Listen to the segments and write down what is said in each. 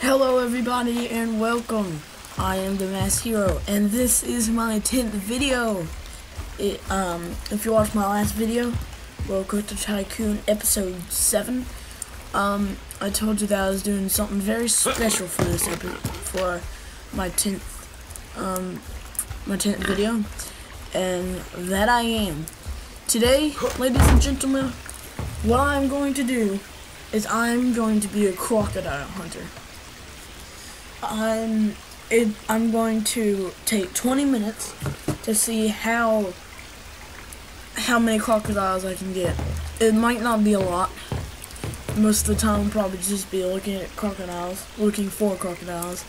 Hello everybody and welcome. I am the Masked Hero and this is my 10th video. It, um, if you watched my last video, Welcome to Tycoon episode 7, um, I told you that I was doing something very special for this episode, for my 10th, um, my 10th video. And that I am. Today, ladies and gentlemen, what I'm going to do is I'm going to be a crocodile hunter. I'm it, I'm going to take 20 minutes to see how how many crocodiles I can get. It might not be a lot. Most of the time, I'll probably just be looking at crocodiles, looking for crocodiles.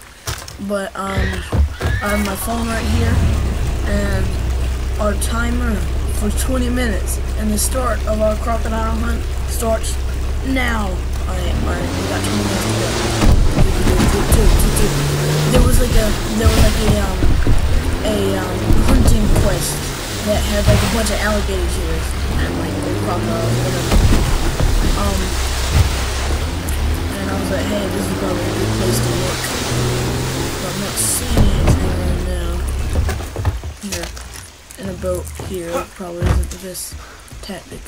But um, I have my phone right here, and our timer for 20 minutes, and the start of our crocodile hunt starts now. Alright, alright, got 20 minutes to go. There was like a, there was like a, um, a, um, hunting quest that had like a bunch of alligators here, and like crocodiles, whatever. Um, and I was like, hey, this is probably a good place to look. But I'm not seeing anything right now. Here, in a boat here probably isn't the best tactic.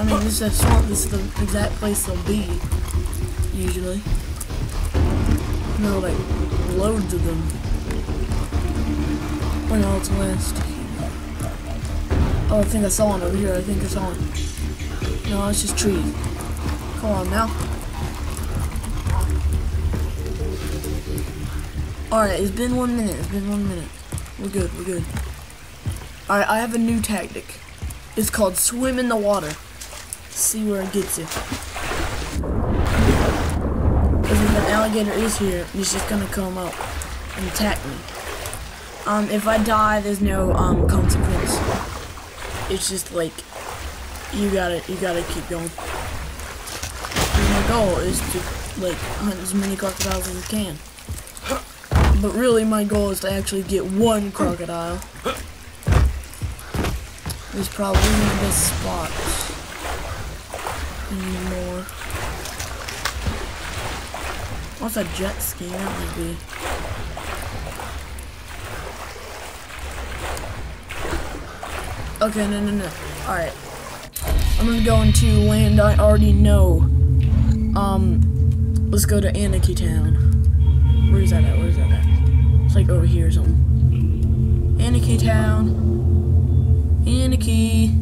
I mean, this is a swamp. This is the exact place they'll be, usually. No, like, loads of them. Oh no, it's west. Oh, I think I saw one over here. I think I saw one. No, it's just trees. Come on now. Alright, it's been one minute. It's been one minute. We're good. We're good. Alright, I have a new tactic. It's called swim in the water see where it gets you. Because if an alligator is here, he's just gonna come up and attack me. Um, if I die, there's no, um, consequence. It's just like, you gotta, you gotta keep going. my goal is to, like, hunt as many crocodiles as I can. But really, my goal is to actually get one crocodile. It's probably the best spot anymore. What's a jet ski? That would be. Okay, no, no, no. Alright. I'm gonna go into land I already know. Um, let's go to Anarchy Town. Where's that at? Where's that at? It's like over here or something. Anarchy Town. Anarchy.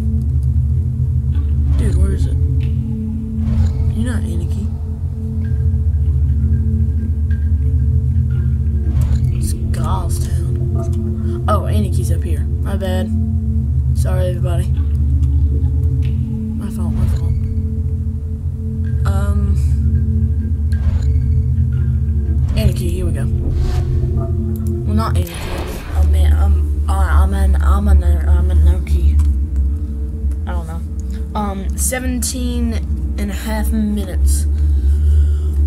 Anarchy's up here. My bad. Sorry, everybody. My fault, my fault. Um... Anarchy, here we go. Well, not Anarchy. Oh, man, I'm, I'm an, I'm an, I'm an Anarchy. I don't know. Um, 17 and a half minutes.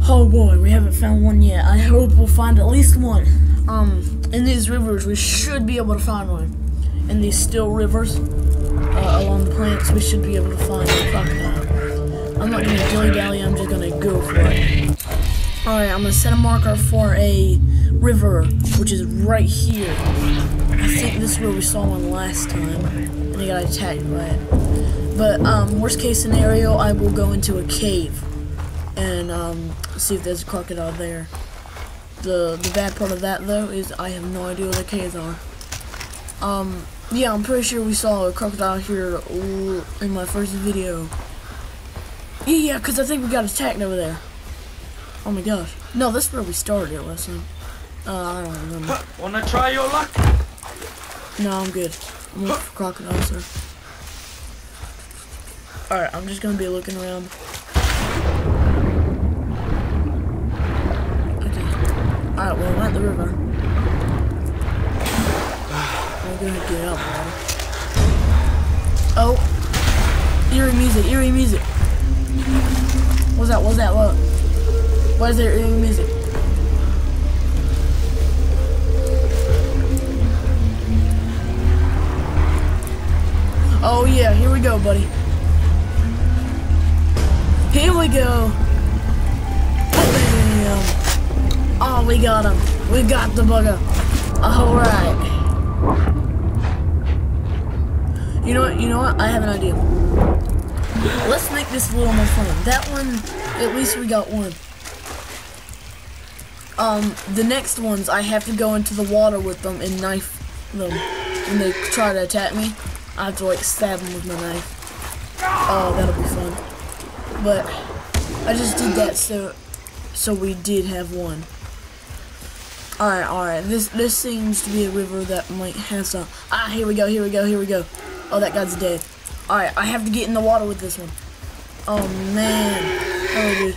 Oh boy, we haven't found one yet. I hope we'll find at least one. Um, in these rivers, we should be able to find one. In these still rivers, uh, along the plants, we should be able to find a crocodile. I'm not gonna dilly-dally, I'm just gonna go for it. Alright, I'm gonna set a marker for a river, which is right here. I think this is where we saw one last time, and he got attacked by it. But um, worst case scenario, I will go into a cave and um, see if there's a crocodile there. The the bad part of that though is I have no idea where the caves are. Um, yeah, I'm pretty sure we saw a crocodile here in my first video. Yeah, because I think we got attacked over there. Oh my gosh. No, this is where we started it, listen. Uh, I don't remember. Wanna try your luck? No, I'm good. I'm looking for crocodiles, sir. Alright, I'm just gonna be looking around. Okay. Alright, well, I'm at the river. I'm gonna get out, man. Oh! Eerie music, eerie music! What's that, what's that, what? Why is there eerie music? Oh yeah, here we go, buddy. Here we go. Oh, we got him. We got the bugger. All right. You know what? You know what? I have an idea. Let's make this a little more fun. That one, at least we got one. Um, the next ones, I have to go into the water with them and knife them. When they try to attack me, I have to like stab them with my knife. Oh, that'll be fun. But I just did that so so we did have one. Alright, alright. This this seems to be a river that might have some Ah, here we go, here we go, here we go. Oh that guy's dead. Alright, I have to get in the water with this one. Oh man. Oh dude.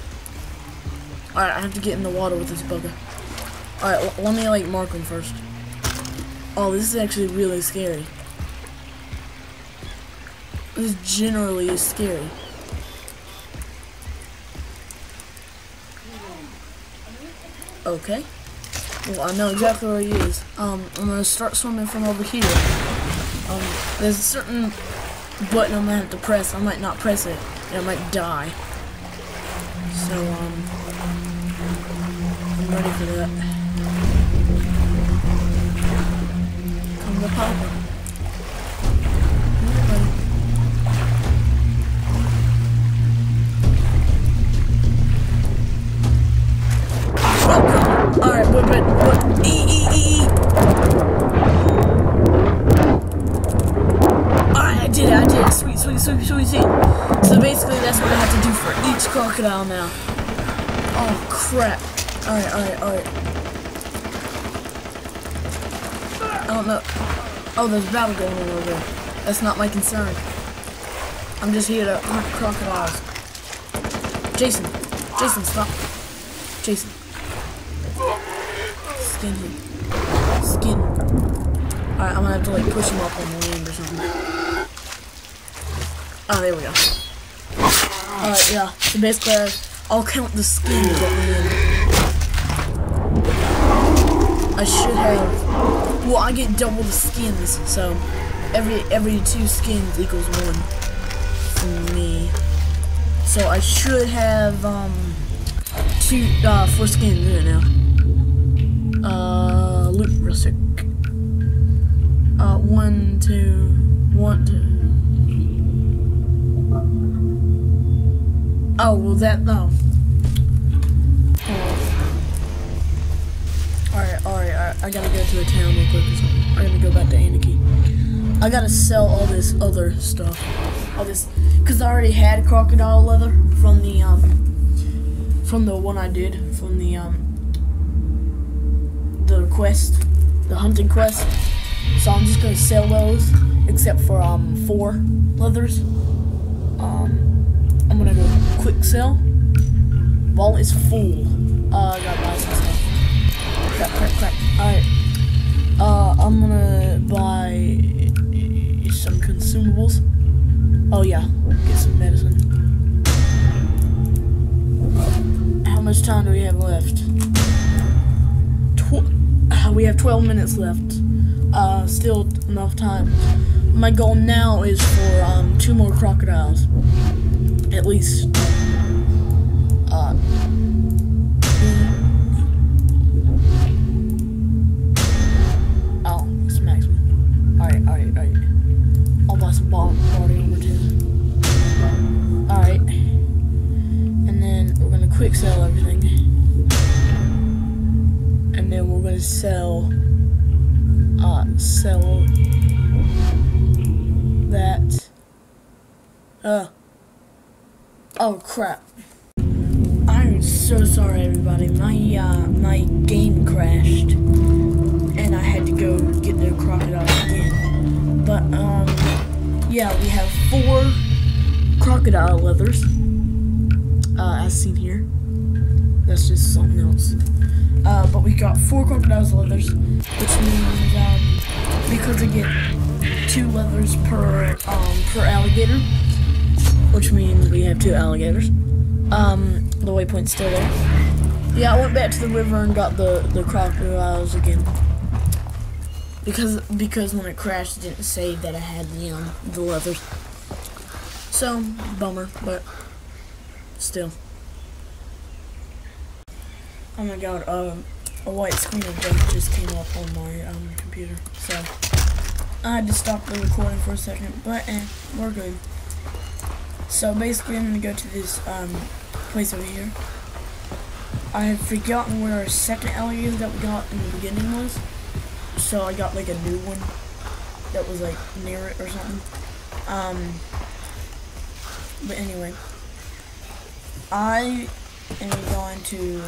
Alright, I have to get in the water with this bugger. Alright, let me like mark him first. Oh, this is actually really scary. This generally is scary. Okay. Well, I know exactly where he is. Um, I'm gonna start swimming from over here. Um, there's a certain button I'm gonna have to press. I might not press it, and I might die. So, um, I'm ready for that. Come to Papa. Buddy. Alright, but, but, but, E, E, E, E. Alright, I did it, I did it. Sweet, sweet, sweet, sweet, sweet. So basically, that's what I have to do for each crocodile now. Oh, crap. Alright, alright, alright. I don't know. Oh, there's battle going on over there. That's not my concern. I'm just here to hunt crocodiles. Jason. Jason, stop. Jason. Skin him. Skin. Alright, I'm gonna have to like push him up on the land or something. Oh, there we go. Alright, yeah. So basically, I'll count the skins. I should have. Well, I get double the skins, so every every two skins equals one for me. So I should have um two uh four skins right now. Uh, loot real sick. Uh, one, two, one, two. Oh, well that, oh. Alright, alright, alright, I gotta go to a town real quick. I gotta go back to Anarchy. I gotta sell all this other stuff. All this, cause I already had crocodile leather from the, um, from the one I did, from the, um, the quest, the hunting quest. So I'm just gonna sell those, except for um four leathers. Um, I'm gonna go quick sell. Vault is full. Uh, I gotta buy some stuff. Crap, crap, crap. Alright. Uh, I'm gonna buy some consumables. Oh yeah, get some medicine. How much time do we have left? Tw- we have 12 minutes left. Uh, still enough time. My goal now is for um, two more crocodiles. At least. Uh, oh, it's maximum. Alright, alright, alright. I'll buy some ball party over too. Alright. And then we're gonna quick sell everything sell uh sell that uh oh crap. I'm so sorry everybody. My uh my game crashed and I had to go get the crocodile again. But um yeah we have four crocodile leathers uh as seen here. That's just something else uh, but we got four crocodiles leathers, which means um, because I get two leathers per um, per alligator, which means we have two alligators. Um, the waypoint's still there. Yeah, I went back to the river and got the the crocodiles again. Because because when it crashed, it didn't say that I had the um the leathers. So bummer, but still. Oh my god, um, a white screen of death just came up on my um, computer, so I had to stop the recording for a second, but eh, we're good. So basically I'm gonna go to this um, place over here. I have forgotten where our second alligator that we got in the beginning was, so I got like a new one that was like near it or something. Um, but anyway, I am going to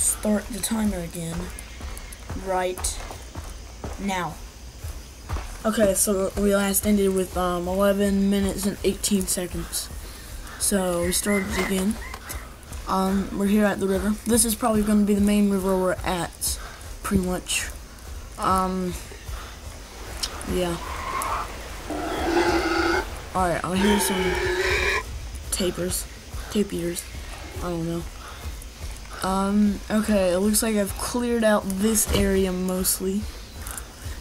start the timer again right now. Okay, so we last ended with um, 11 minutes and 18 seconds. So we started again. Um, we're here at the river. This is probably going to be the main river we're at, pretty much. Um, yeah. Alright, I'll hear some tapers, tapirs. I don't know. Um, okay, it looks like I've cleared out this area mostly.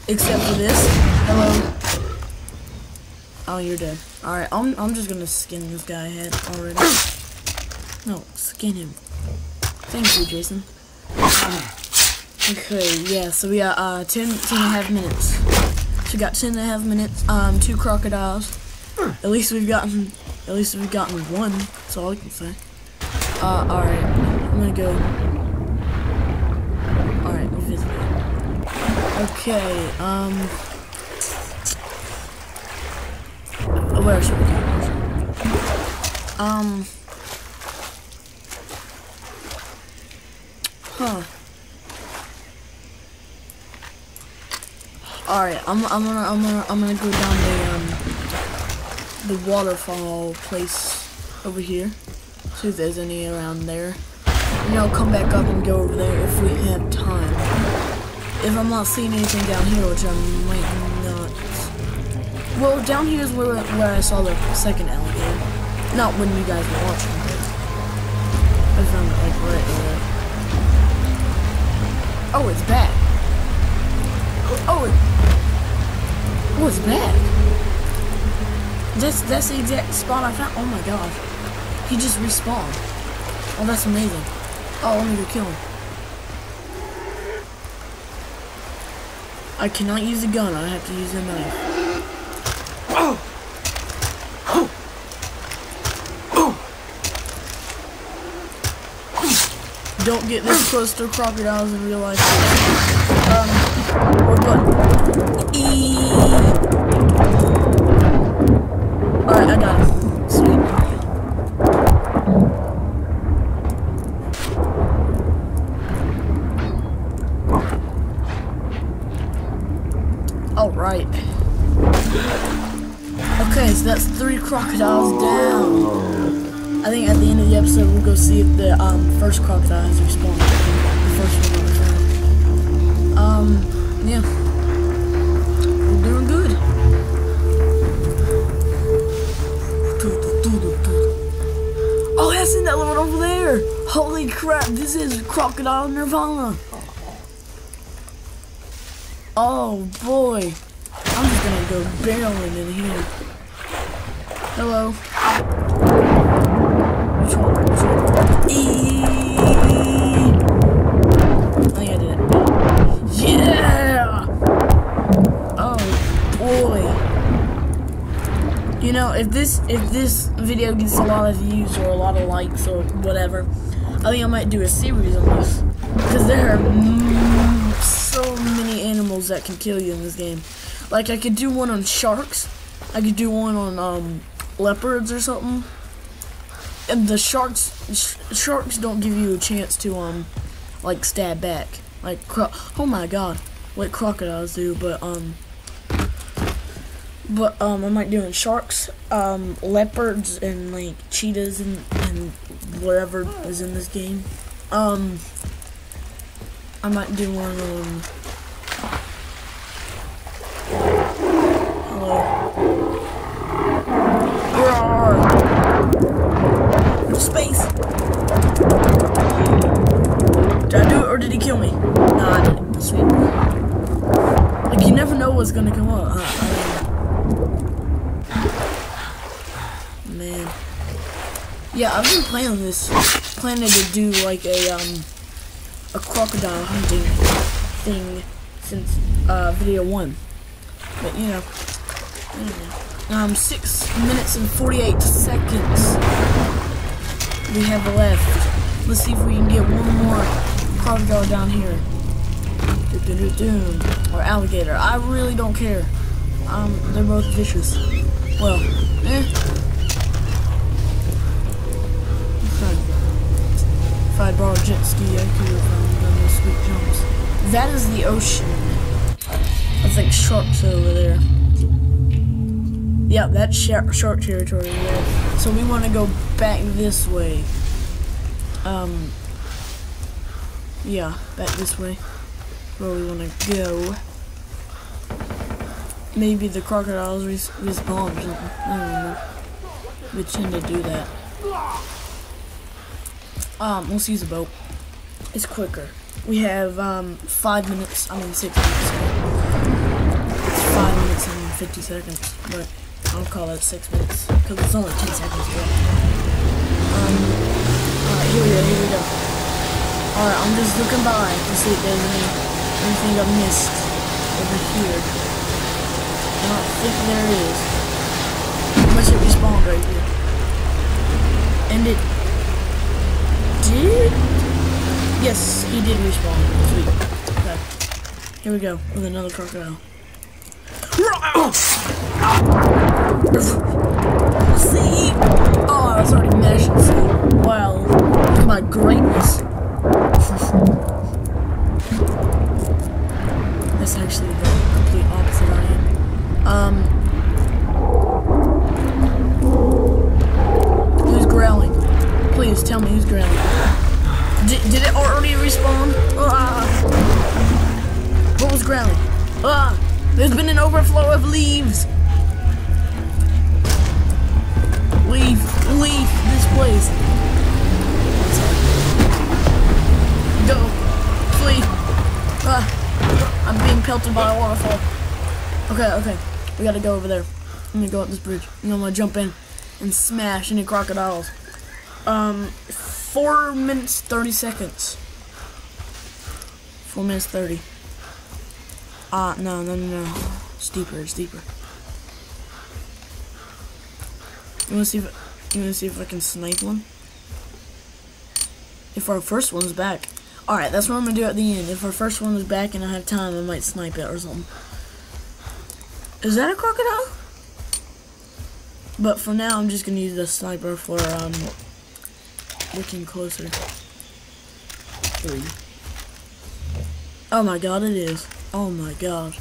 Except for this. Hello. Oh, you're dead. Alright, I'm, I'm just gonna skin this guy head already. No, skin him. Thank you, Jason. okay, yeah, so we got uh, 10, 10 and a half minutes. So we got 10 and a half minutes, um, two crocodiles. At least we've gotten, at least we've gotten one, that's all I can say. Uh, alright, I'm gonna go. Alright, we'll visit Okay, um... Where should we go? Um... Huh. Alright, I'm I'm gonna I'm gonna I'm gonna go down the um the waterfall place over here. See if there's any around there. And I'll come back up and go over there if we have time. If I'm not seeing anything down here, which I might not. Well, down here is where where I saw the second alligator. Not when you guys were watching. I found it like right there. Oh, it's back. Oh, it, oh, it's back. That's that's the exact spot I found. Oh my gosh, he just respawned. Oh, that's amazing. Oh, let me go kill him. I cannot use a gun. I have to use a knife. Oh. Don't get this close to crocodiles in real life. Um, we're good. Alright, I got it. Episode we'll go see if the um, first crocodile has respawned. The first one that. Um, yeah. We're doing good. Oh, that's another one over there. Holy crap, this is Crocodile Nirvana. Oh boy. I'm just gonna go barreling in here. Hello. Which one? Which one? Eee. I think I did it. Yeah! Oh boy. You know, if this if this video gets a lot of views or a lot of likes or whatever, I think I might do a series on this. Because there are so many animals that can kill you in this game. Like I could do one on sharks, I could do one on um, leopards or something. And the sharks sh sharks don't give you a chance to um like stab back like cro oh my god what crocodiles do, but um. But um, I might do in sharks, um, leopards, and like cheetahs and, and whatever is in this game. Um, I might do one on. Hello. Space. Did I do it or did he kill me? Nah, I didn't. Sweet. Like you never know what's gonna come up. Huh? Man. Yeah, I've been planning this, planning to do like a um a crocodile hunting thing since uh, video one, but you know, um, six minutes and forty-eight seconds we have left. Let's see if we can get one more crocodile down here. Or alligator. I really don't care. Um, they're both vicious. Well, eh. If I a jet ski, I could have um, done those sweet jumps. That is the ocean. I think sharks over there. Yeah, that's shark, territory there. So we want to go back this way. Um, yeah, back this way. Where we want to go. Maybe the crocodiles res respawn. I don't know. We tend to do that. Um, let's use a boat. It's quicker. We have, um, five minutes, I mean six minutes. It's five minutes and 50 seconds, but I'll call it six minutes, because it's only 10 seconds ago. Um, alright, here we go, here we go. Alright, I'm just looking by to see if there's any, anything I've missed over here. I don't think there is. Unless it respawned right here. And it did? Yes, he did respawn. Sweet. Okay. Here we go with another crocodile. See? Oh, I was already see. Wow. Look at my greatness. That's actually the complete opposite I am. Um, who's growling? Please tell me who's growling. Did, did it already respawn? Ah. What was growling? Ah, there's been an overflow of leaves. Leave, leave this place. Go, flee. Ah, I'm being pelted by a waterfall. Okay, okay. We gotta go over there. I'm gonna go up this bridge. I'm gonna jump in and smash any crocodiles. Um, four minutes, 30 seconds. Four minutes, 30. Ah, uh, no, no, no, no. Steeper, steeper. You wanna see if, you wanna see if I can snipe one? If our first one's back. Alright, that's what I'm gonna do at the end. If our first one is back and I have time, I might snipe it or something. Is that a crocodile? But for now, I'm just gonna use the sniper for um looking closer. Three. Oh my god, it is. Oh my god.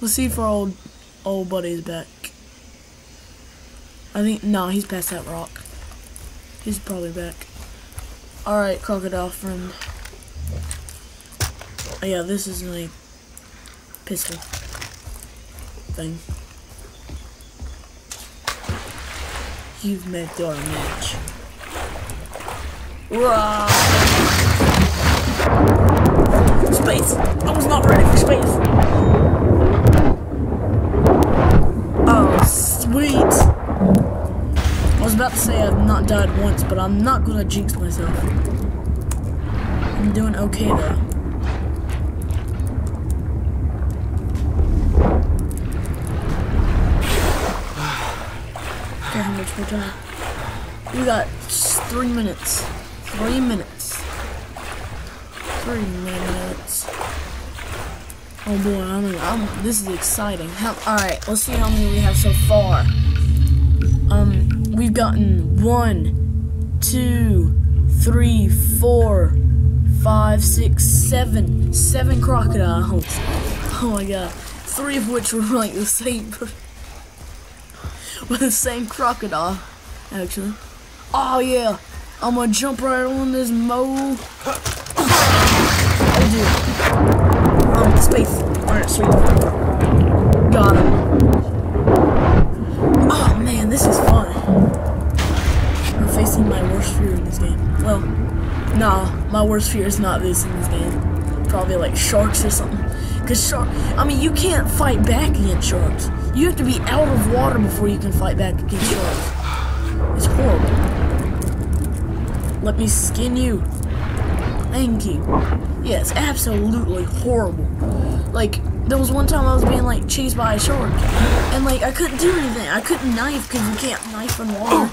Let's see if our old old buddy's back. I think no, he's past that rock. He's probably back. Alright, crocodile friend. Oh, yeah, this is my pistol thing. You've met our match. Rah! Space! I was not ready for space! Was about to say I've not died once, but I'm not gonna jinx myself. I'm doing okay though. how much more time. We got three minutes. Three minutes. Three minutes. Oh boy, I mean, I'm, this is exciting. all right, let's see how many we have so far. Um, we've gotten one, two, three, four, five, six, seven, seven crocodiles. Oh my god, three of which were like the same with the same crocodile, actually. Oh yeah, I'm gonna jump right on this mole. Oh dude. Um, space. Alright, sweet. Got him. Oh man, this is fun. My worst fear in this game. Well, nah, my worst fear is not this in this game. Probably like sharks or something. Cause shark, I mean, you can't fight back against sharks. You have to be out of water before you can fight back against sharks. It's horrible. Let me skin you. Thank you. Yes, absolutely horrible. Like, there was one time I was being, like, chased by a shark. And, like, I couldn't do anything. I couldn't knife because you can't knife in water.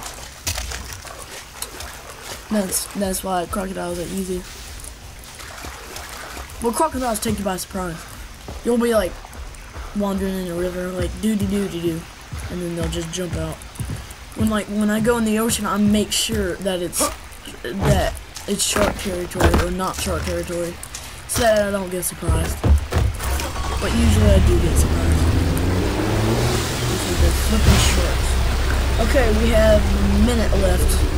That's, that's why crocodiles are easy. Well, crocodiles take you by surprise. You'll be, like, wandering in a river, like, doo-doo-doo-doo-doo. And then they'll just jump out. When, like, when I go in the ocean, I make sure that it's, that it's shark territory or not shark territory. So that I don't get surprised. But usually I do get surprised. Okay, we have a minute left.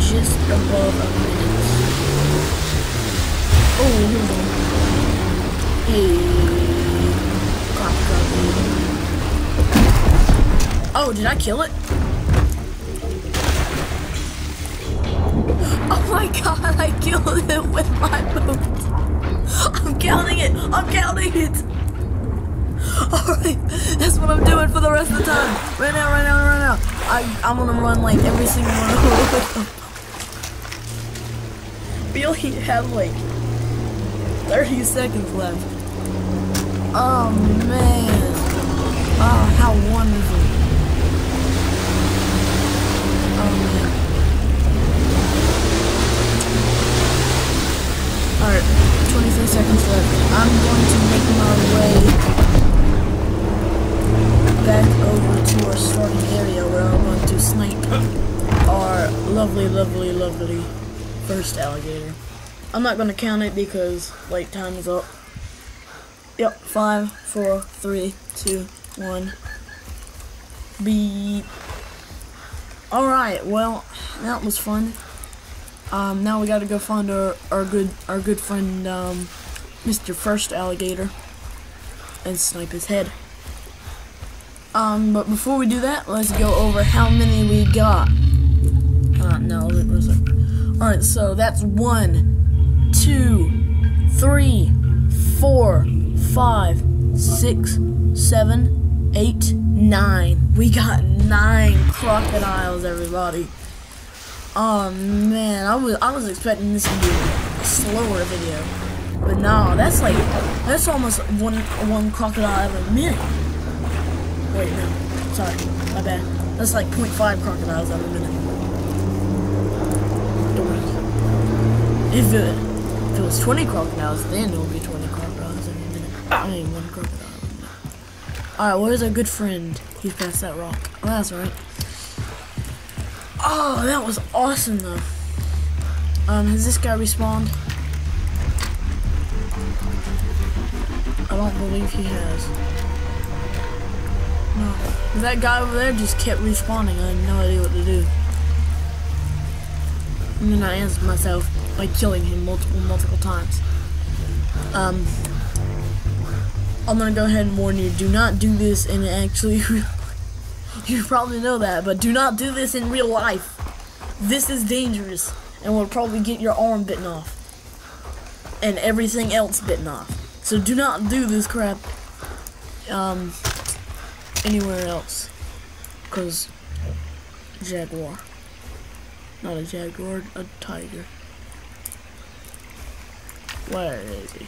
Just above a minute. Oh, one. Hey. Crop, Oh, did I kill it? Oh my god, I killed it with my boat. I'm counting it. I'm counting it. Alright, that's what I'm doing for the rest of the time. Right now, right now, right now. I, I'm gonna run like every single one of them. We only have like 30 seconds left. Oh man. Oh, how wonderful. Oh man. Alright, 23 seconds left. I'm going to make my way back over to our starting area where I'm going to snipe our lovely, lovely, lovely first alligator. I'm not to count it because, like, time is up. Yep, five, four, three, two, one. Beep. Alright, well, that was fun. Um, now we gotta go find our, our good our good friend um, Mr. First Alligator and snipe his head. Um, but before we do that, let's go over how many we got. Uh, no, it was Alright, so that's one, two, three, four, five, six, seven, eight, nine. We got nine crocodiles, everybody. Oh man, I was I was expecting this to be a slower video, but no, that's like that's almost one one crocodile every minute. Wait, no, sorry, my bad. That's like 0.5 crocodiles every minute. If it if it was 20 crocodiles, then it would be 20 crocodiles every minute. I mean, one crocodile. All right, where's our good friend? He's past that rock. Oh, that's right. Oh, that was awesome though. Um, has this guy respawned? I don't believe he has. No. That guy over there just kept respawning. I had no idea what to do. And then I answered myself by killing him multiple, multiple times. Um, I'm gonna go ahead and warn you, do not do this and actually You probably know that, but do not do this in real life. This is dangerous and will probably get your arm bitten off. And everything else bitten off. So do not do this crap um, anywhere else. Because jaguar. Not a jaguar, a tiger. Where is he?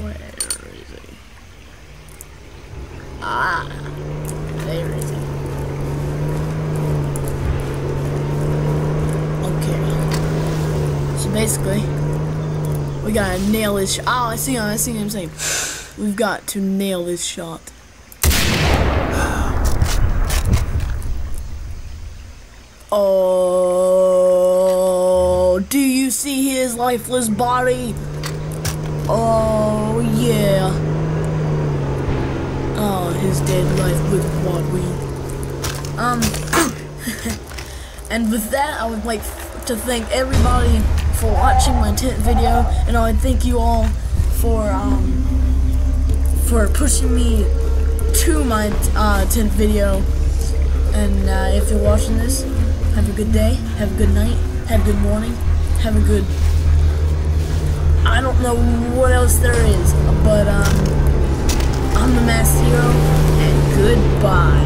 Where is he? Ah. There is it. Okay. So basically, we gotta nail this. Oh, I see him. I see him saying, we've got to nail this shot. Oh, do you see his lifeless body? Oh, yeah. Oh, his dead life with. Um, and with that, I would like to thank everybody for watching my 10th video, and I would thank you all for, um, for pushing me to my uh, 10th video. And uh, if you're watching this, have a good day, have a good night, have a good morning, have a good... I don't know what else there is, but, um... I'm the Masked Hero, and goodbye.